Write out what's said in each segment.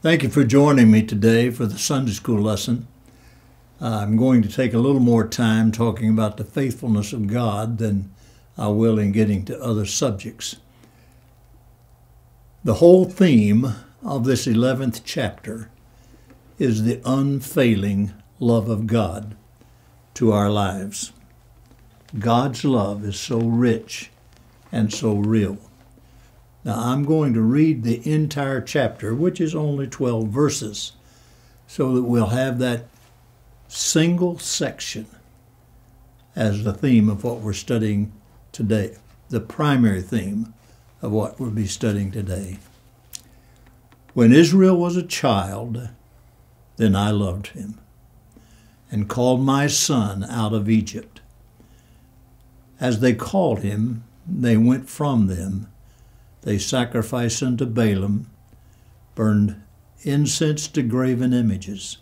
Thank you for joining me today for the Sunday School lesson. I'm going to take a little more time talking about the faithfulness of God than I will in getting to other subjects. The whole theme of this 11th chapter is the unfailing love of God to our lives. God's love is so rich and so real. Now, I'm going to read the entire chapter, which is only 12 verses, so that we'll have that single section as the theme of what we're studying today, the primary theme of what we'll be studying today. When Israel was a child, then I loved him and called my son out of Egypt. As they called him, they went from them. They sacrificed unto Baalim, burned incense to graven images.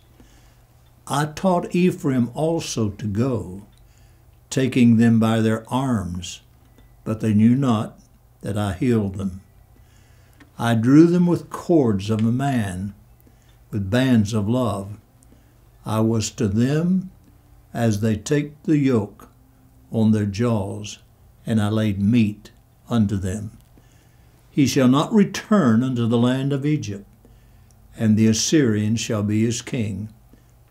I taught Ephraim also to go, taking them by their arms, but they knew not that I healed them. I drew them with cords of a man, with bands of love. I was to them as they take the yoke on their jaws, and I laid meat unto them. He shall not return unto the land of Egypt, and the Assyrian shall be his king,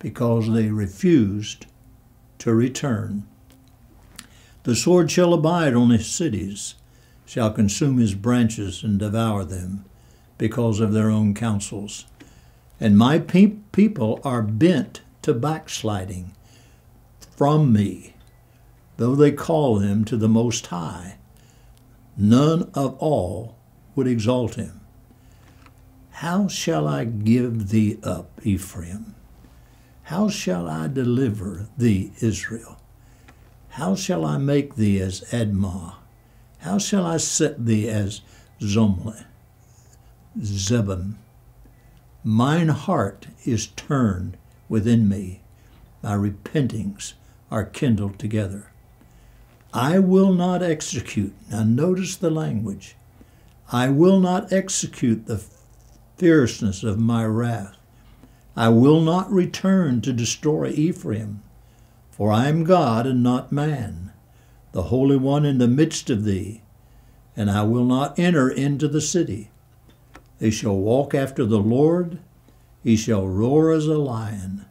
because they refused to return. The sword shall abide on his cities, shall consume his branches and devour them, because of their own counsels. And my pe- people are bent to backsliding from me, though they call him to the Most High. None of all would exalt him. How shall I give thee up, Ephraim? How shall I deliver thee, Israel? How shall I make thee as Admah? How shall I set thee as Zomle, Zeboim? Mine heart is turned within me. My repentings are kindled together. I will not execute. Now, notice the language. I will not execute the fierceness of my wrath. I will not return to destroy Ephraim, for I am God and not man, the Holy One in the midst of thee, and I will not enter into the city. They shall walk after the Lord, he shall roar as a lion.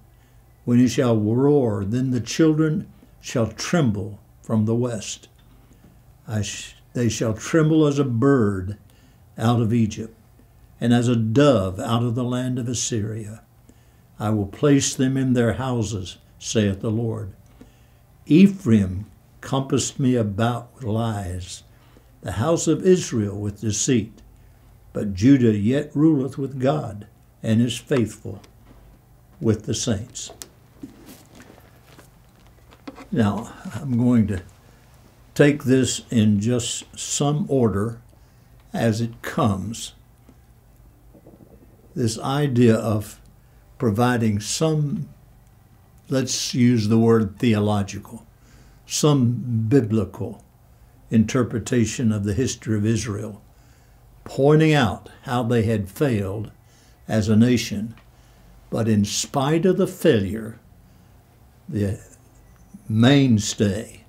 When he shall roar, then the children shall tremble from the west. Sh- they shall tremble as a bird out of Egypt, and as a dove out of the land of Assyria. I will place them in their houses, saith the Lord. Ephraim compassed me about with lies, the house of Israel with deceit. But Judah yet ruleth with God and is faithful with the saints. Now, I'm going to take this in just some order as it comes. This idea of providing some, let's use the word theological, some biblical interpretation of the history of Israel, pointing out how they had failed as a nation. But in spite of the failure, the mainstay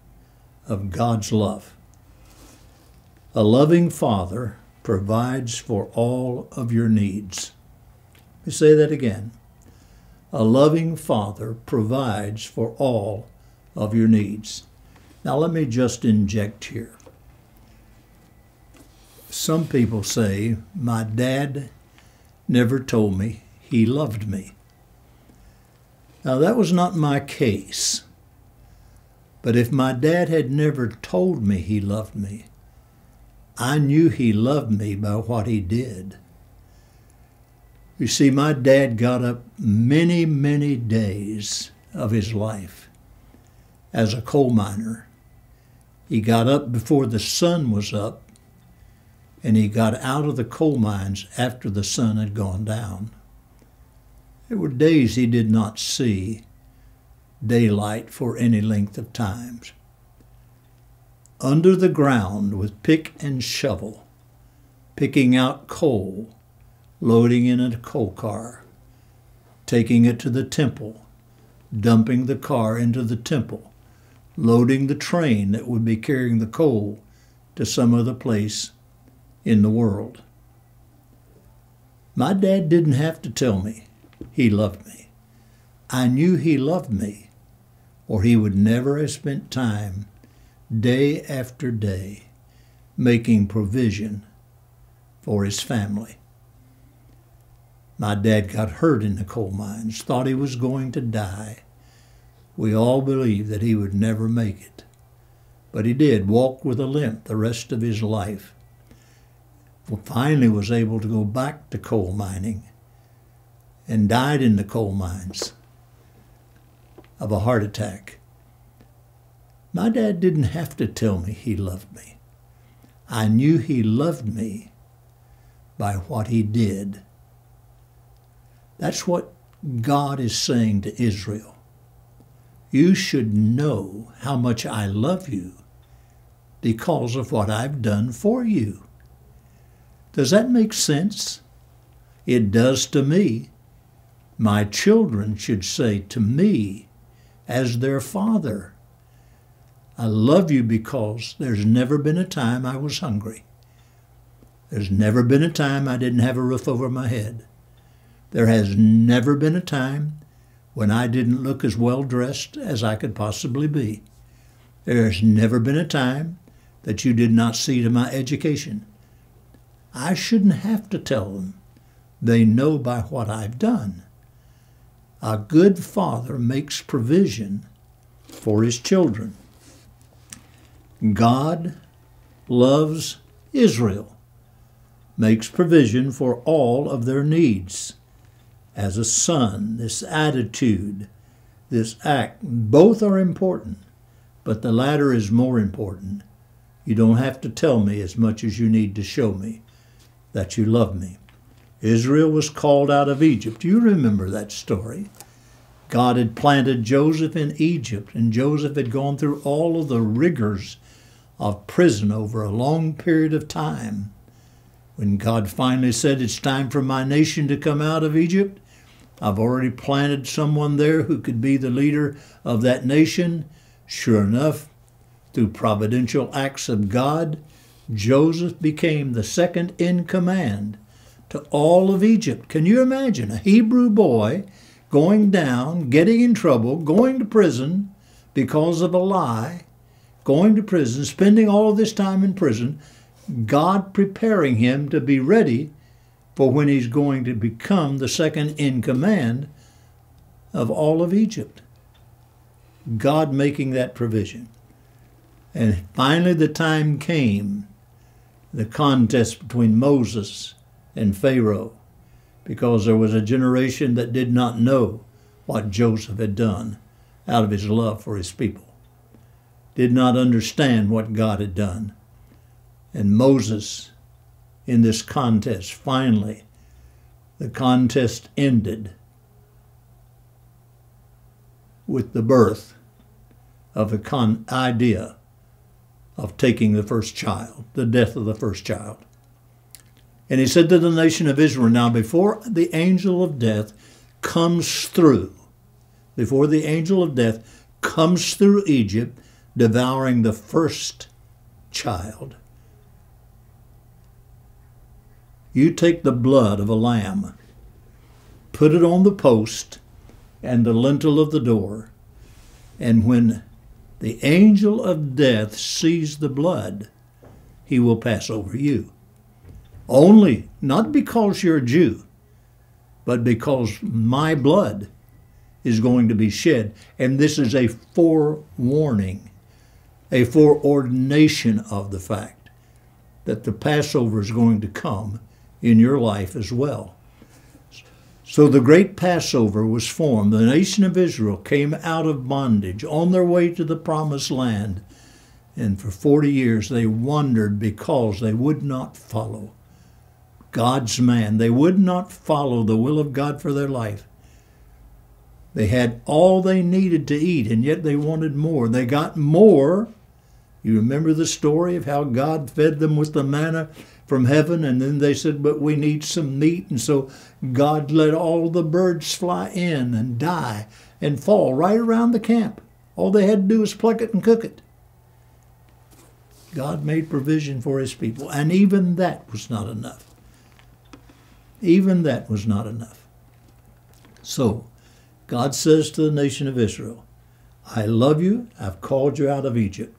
of God's love, a loving Father provides for all of your needs. Let me say that again. A loving Father provides for all of your needs. Now, let me just inject here. Some people say, My dad never told me he loved me. Now, that was not my case. But if my dad had never told me he loved me, I knew he loved me by what he did. You see, my dad got up many, many days of his life as a coal miner. He got up before the sun was up and he got out of the coal mines after the sun had gone down. There were days he did not see daylight for any length of times. Under the ground with pick and shovel, picking out coal loading in a coal car, taking it to the tipple, dumping the car into the tipple, loading the train that would be carrying the coal to some other place in the world. My dad didn't have to tell me he loved me. I knew he loved me, or he would never have spent time, day after day, making provision for his family. My dad got hurt in the coal mines, thought he was going to die. We all believed that he would never make it. But he did walk with a limp the rest of his life. Finally was able to go back to coal mining and died in the coal mines of a heart attack. My dad didn't have to tell me he loved me. I knew he loved me by what he did. That's what God is saying to Israel. You should know how much I love you because of what I've done for you. Does that make sense? It does to me. My children should say to me, as their father, I love you because there's never been a time I was hungry. There's never been a time I didn't have a roof over my head. There has never been a time when I didn't look as well dressed as I could possibly be. There has never been a time that you did not see to my education. I shouldn't have to tell them. They know by what I've done. A good father makes provision for his children. God loves Israel, makes provision for all of their needs. As a son, this attitude, this act, both are important, but the latter is more important. You don't have to tell me as much as you need to show me that you love me. Israel was called out of Egypt. You remember that story. God had planted Joseph in Egypt, and Joseph had gone through all of the rigors of prison over a long period of time. When God finally said, It's time for my nation to come out of Egypt, I've already planted someone there who could be the leader of that nation. Sure enough, through providential acts of God, Joseph became the second in command to all of Egypt. Can you imagine a Hebrew boy going down, getting in trouble, going to prison because of a lie, going to prison, spending all of this time in prison, God preparing him to be ready for when he's going to become the second in command of all of Egypt. God making that provision. And finally, the time came the contest between Moses and Pharaoh because there was a generation that did not know what Joseph had done out of his love for his people, did not understand what God had done. And Moses, in this contest, finally, the contest ended with the birth of the con- idea of taking the first child, the death of the first child. And he said to the nation of Israel, Now before the angel of death comes through, before the angel of death comes through Egypt, devouring the first child, you take the blood of a lamb, put it on the post and the lintel of the door, and when the angel of death sees the blood, he will pass over you. Only, not because you're a Jew, but because my blood is going to be shed. And this is a forewarning, a foreordination of the fact that the Passover is going to come in your life as well. So the great Passover was formed. The nation of Israel came out of bondage on their way to the promised land. And for 40 years they wandered because they would not follow God's man. They would not follow the will of God for their life. They had all they needed to eat, and yet they wanted more. They got more. You remember the story of how God fed them with the manna from heaven, and then they said, But we need some meat. And so God let all the birds fly in and die and fall right around the camp. All they had to do was pluck it and cook it. God made provision for his people, and even that was not enough. Even that was not enough. So, God says to the nation of Israel, I love you, I've called you out of Egypt.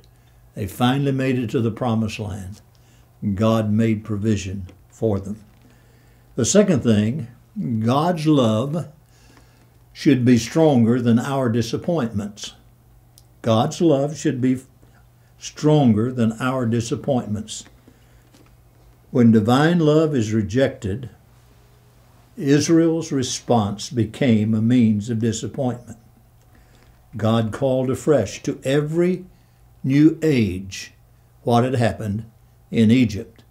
They finally made it to the promised land. God made provision for them. The second thing, God's love should be stronger than our disappointments. God's love should be stronger than our disappointments. When divine love is rejected, Israel's response became a means of disappointment. God called afresh to every new age what had happened in Egypt,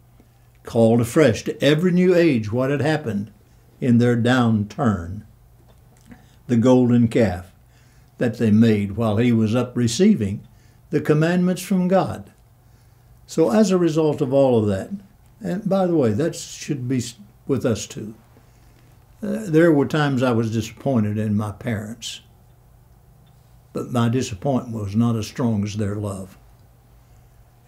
called afresh to every new age what had happened in their downturn, the golden calf that they made while he was up receiving the commandments from God. So, as a result of all of that, and by the way, that should be with us too. Uh, there were times I was disappointed in my parents, but my disappointment was not as strong as their love.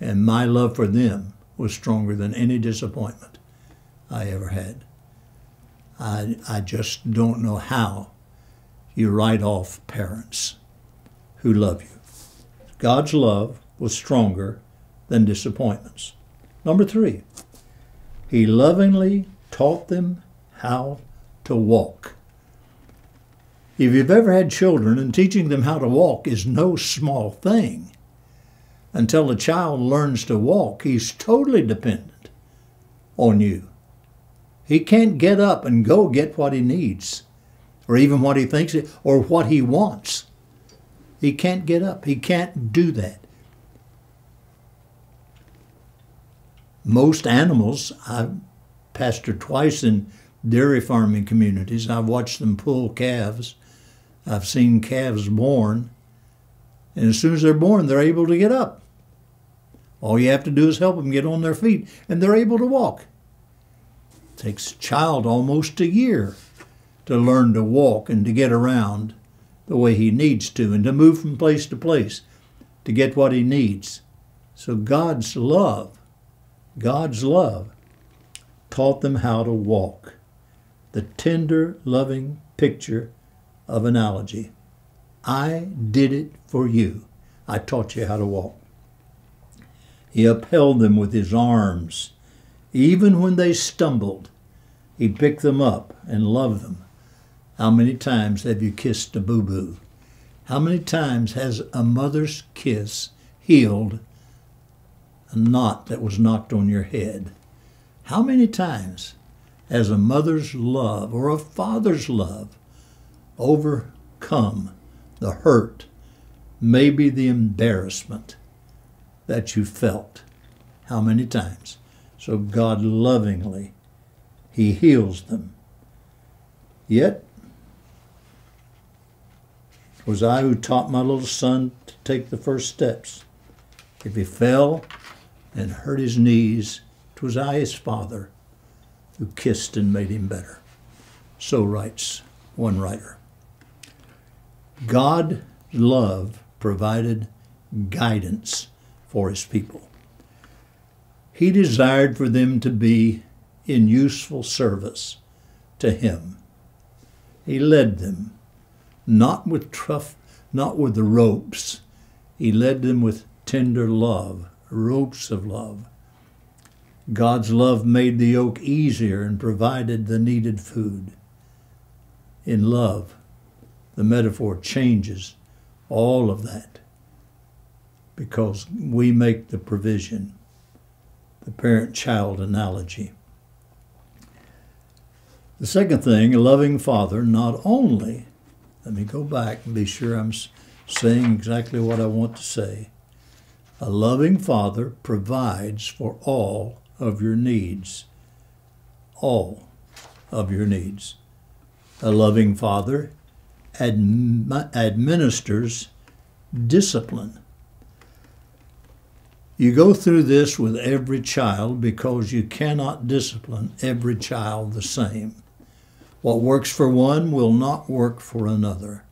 And my love for them was stronger than any disappointment I ever had. I, I just don't know how you write off parents who love you. God's love was stronger than disappointments. Number three, he lovingly taught them how to walk. If you've ever had children and teaching them how to walk is no small thing. Until a child learns to walk, he's totally dependent on you. He can't get up and go get what he needs, or even what he thinks, or what he wants. He can't get up. He can't do that. Most animals, I've pastored twice in dairy farming communities. I've watched them pull calves. I've seen calves born. And as soon as they're born, they're able to get up. All you have to do is help them get on their feet, and they're able to walk. It takes a child almost a year to learn to walk and to get around the way he needs to and to move from place to place to get what he needs. So God's love, God's love taught them how to walk. The tender, loving picture of analogy. I did it for you. I taught you how to walk. He upheld them with his arms. Even when they stumbled, he picked them up and loved them. How many times have you kissed a boo boo? How many times has a mother's kiss healed a knot that was knocked on your head? How many times has a mother's love or a father's love overcome the hurt, maybe the embarrassment that you felt? How many times? So God lovingly, He heals them. Yet was I who taught my little son to take the first steps. If he fell and hurt his knees, 'twas I, his father, who kissed and made him better. So writes one writer. God love provided guidance for his people. He desired for them to be in useful service to him. He led them not with truff, not with the ropes. He led them with tender love, ropes of love. God's love made the yoke easier and provided the needed food. In love, the metaphor changes all of that because we make the provision, the parent child analogy. The second thing, a loving father not only let me go back and be sure I'm saying exactly what I want to say. A loving father provides for all of your needs. All of your needs. A loving father administers discipline. You go through this with every child because you cannot discipline every child the same. What works for one will not work for another.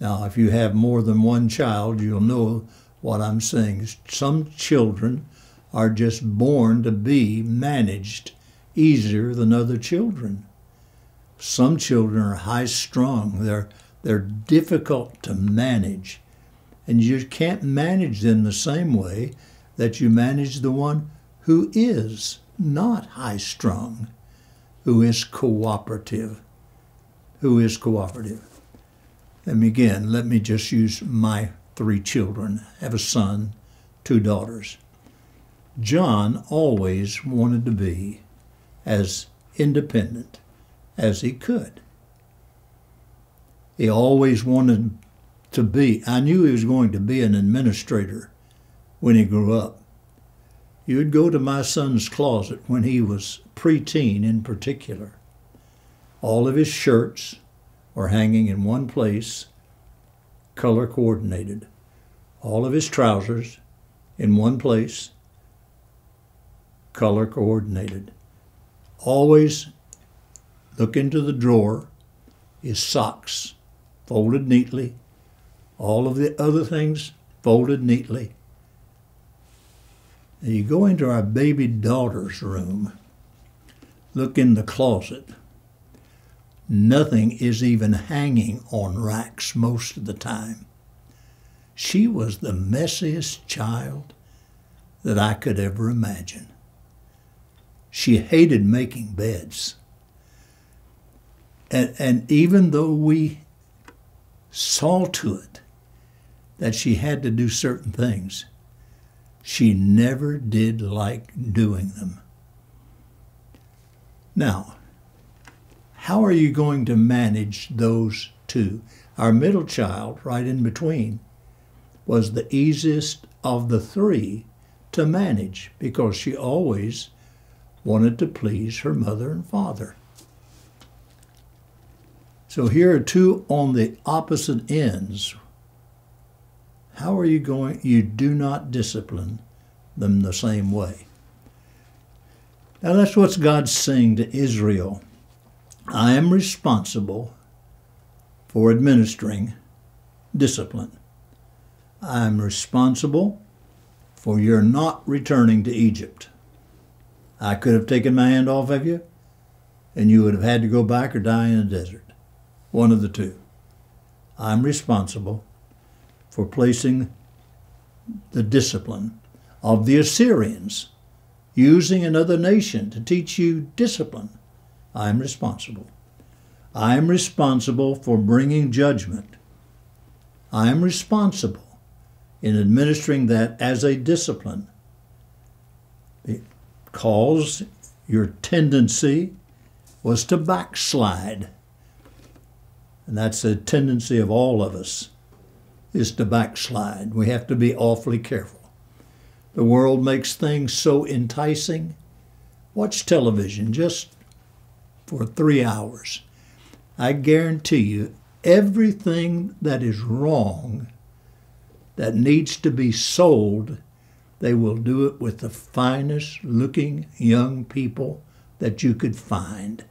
Now, if you have more than one child, you'll know what I'm saying. Some children are just born to be managed easier than other children. Some children are high strung. They're they're difficult to manage. And you can't manage them the same way that you manage the one who is not high strung, who is cooperative. Who is cooperative. Me again, let me just use my three children. I have a son, two daughters. John always wanted to be as independent as he could. He always wanted to be. I knew he was going to be an administrator when he grew up. You would go to my son's closet when he was preteen in particular. All of his shirts were hanging in one place, color coordinated. All of his trousers in one place, color coordinated. Always look into the drawer, his socks folded neatly, all of the other things folded neatly. And you go into our baby daughter's room, look in the closet. Nothing is even hanging on racks most of the time. She was the messiest child that I could ever imagine. She hated making beds. And, and even though we saw to it that she had to do certain things, she never did like doing them. Now, how are you going to manage those two? Our middle child, right in between, was the easiest of the three to manage because she always wanted to please her mother and father. So here are two on the opposite ends. How are you going? You do not discipline them the same way. Now that's what God's saying to Israel. I am responsible for administering discipline. I am responsible for your not returning to Egypt. I could have taken my hand off of you, and you would have had to go back or die in the desert one of the two. I'm responsible for placing the discipline of the Assyrians, using another nation to teach you discipline. I'm responsible. I am responsible for bringing judgment. I am responsible in administering that as a discipline because your tendency was to backslide. And that's the tendency of all of us, is to backslide. We have to be awfully careful. The world makes things so enticing. Watch television just for three hours. I guarantee you, everything that is wrong that needs to be sold, they will do it with the finest looking young people that you could find.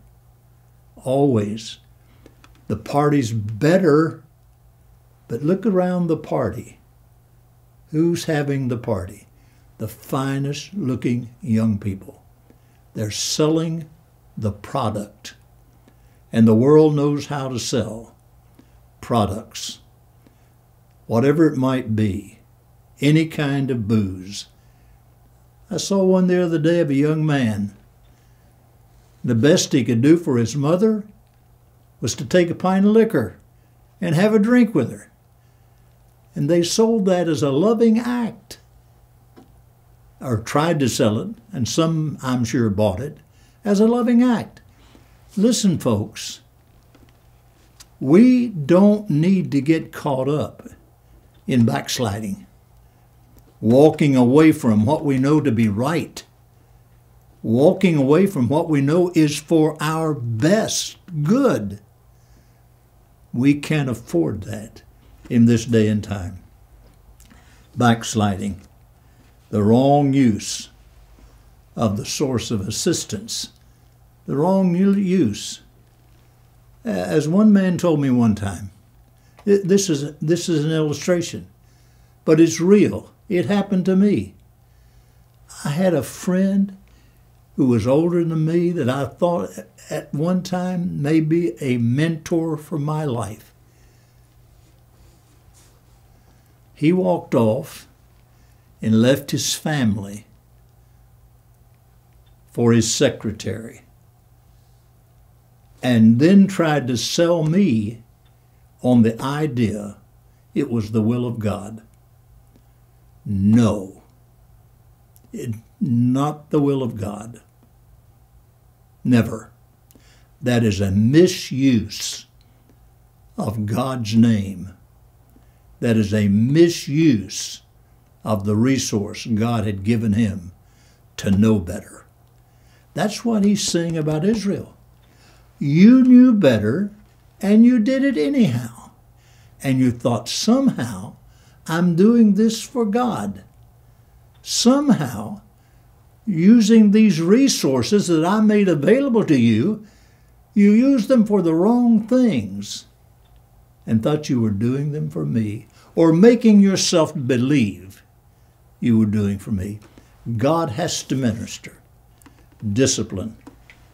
Always the party's better, but look around the party. Who's having the party? The finest looking young people. They're selling the product. And the world knows how to sell products. Whatever it might be, any kind of booze. I saw one the other day of a young man. The best he could do for his mother was to take a pint of liquor and have a drink with her. And they sold that as a loving act, or tried to sell it, and some, I'm sure, bought it as a loving act. Listen, folks, we don't need to get caught up in backsliding, walking away from what we know to be right, walking away from what we know is for our best good. We can't afford that in this day and time. Backsliding. the wrong use of the source of assistance, the wrong use. As one man told me one time, this is, this is an illustration, but it's real. It happened to me. I had a friend who was older than me that I thought at one time may be a mentor for my life. He walked off and left his family for his secretary and then tried to sell me on the idea it was the will of God. No, it, not the will of God. Never. That is a misuse of God's name. That is a misuse of the resource God had given him to know better. That's what he's saying about Israel. You knew better and you did it anyhow. And you thought somehow I'm doing this for God. Somehow, using these resources that I made available to you, you used them for the wrong things and thought you were doing them for me or making yourself believe you were doing for me. God has to minister discipline.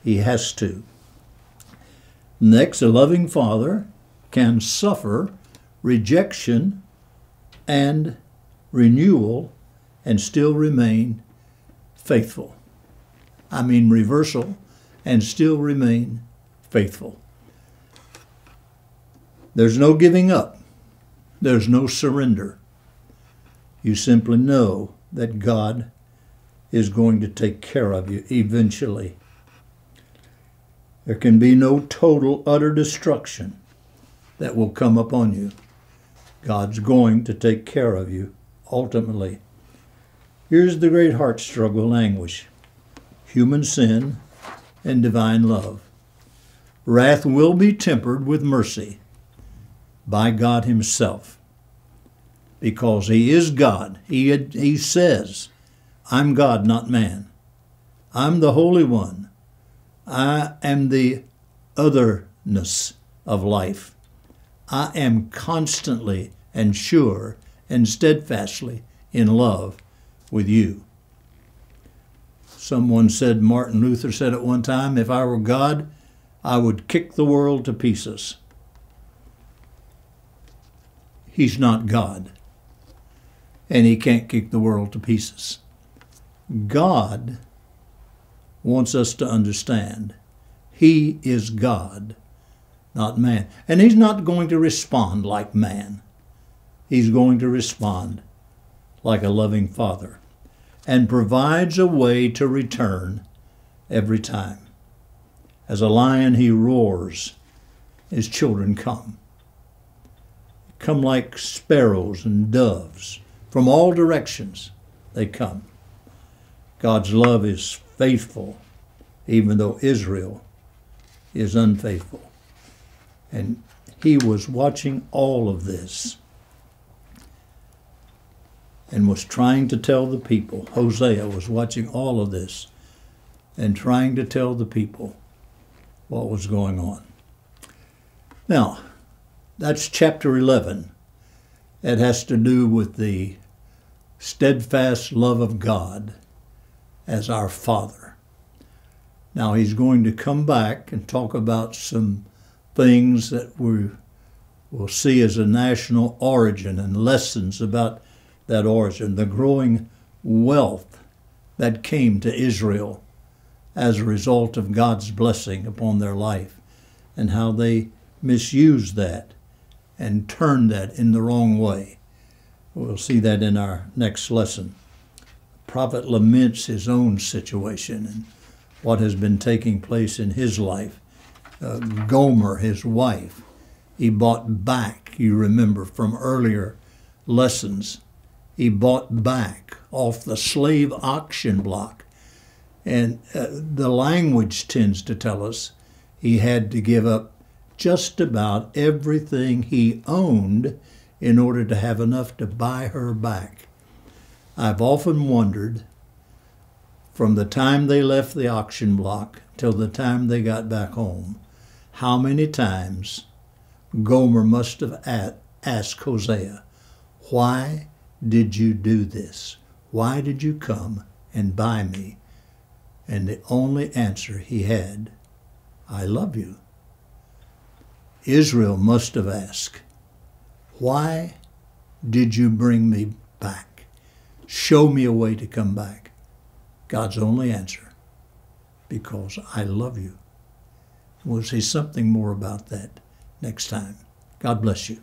He has to. Next, a loving father can suffer rejection and renewal and still remain faithful. I mean, reversal and still remain faithful. There's no giving up, there's no surrender. You simply know that God is going to take care of you eventually. There can be no total, utter destruction that will come upon you. God's going to take care of you ultimately. Here's the great heart struggle and anguish human sin and divine love. Wrath will be tempered with mercy by God Himself because He is God. He, he says, I'm God, not man. I'm the Holy One. I am the otherness of life. I am constantly and sure and steadfastly in love with you. Someone said, Martin Luther said at one time, if I were God, I would kick the world to pieces. He's not God, and he can't kick the world to pieces. God wants us to understand He is God, not man. And He's not going to respond like man, He's going to respond like a loving Father and provides a way to return every time. As a lion, He roars, His children come. Come like sparrows and doves. From all directions they come. God's love is faithful, even though Israel is unfaithful. And he was watching all of this and was trying to tell the people. Hosea was watching all of this and trying to tell the people what was going on. Now, that's chapter 11. It has to do with the steadfast love of God as our Father. Now he's going to come back and talk about some things that we will see as a national origin and lessons about that origin, the growing wealth that came to Israel as a result of God's blessing upon their life, and how they misused that and turned that in the wrong way. We'll see that in our next lesson The prophet laments his own situation and what has been taking place in his life. Uh, Gomer, his wife, he bought back, you remember from earlier lessons, he bought back off the slave auction block. And uh, the language tends to tell us he had to give up just about everything he owned in order to have enough to buy her back. I've often wondered from the time they left the auction block till the time they got back home, how many times Gomer must have asked Hosea, Why did you do this? Why did you come and buy me? And the only answer he had, I love you. Israel must have asked, Why did you bring me back? Show me a way to come back. God's only answer, because I love you. We'll see something more about that next time. God bless you.